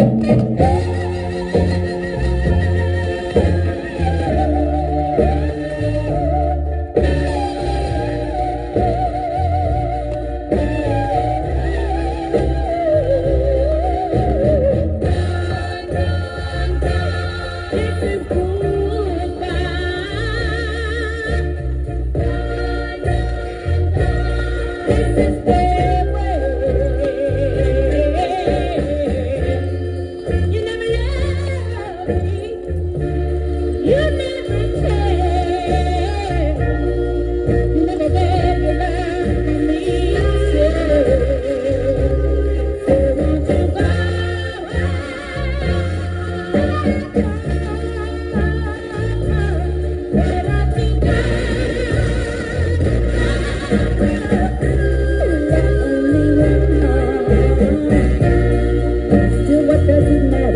This is Thank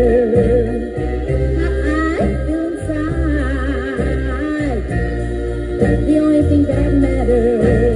you.